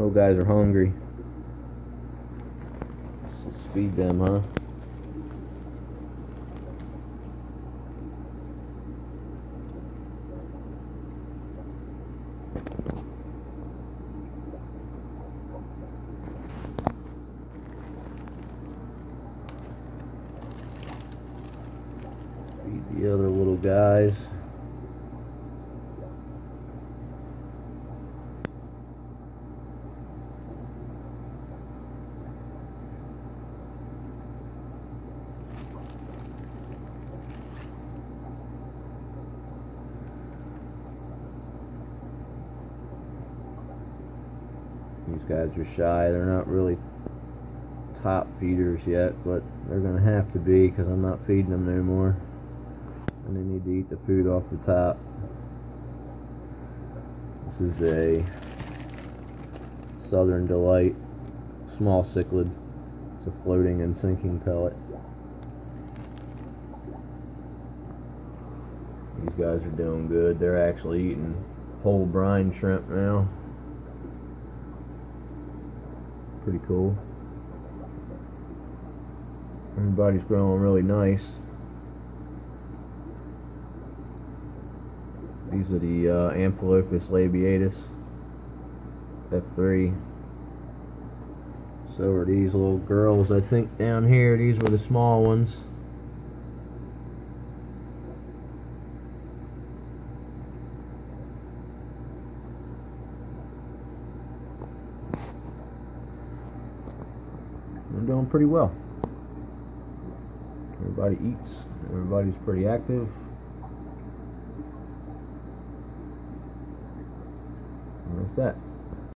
Little guys are hungry. Let's feed them, huh? Feed the other little guys. These guys are shy. They're not really top feeders yet, but they're going to have to be because I'm not feeding them no more. And they need to eat the food off the top. This is a Southern Delight small cichlid. It's a floating and sinking pellet. These guys are doing good. They're actually eating whole brine shrimp now. Pretty cool. Everybody's growing really nice. These are the uh, labiatus F3. So are these little girls. I think down here these were the small ones. They're doing pretty well. Everybody eats. Everybody's pretty active. And that's that.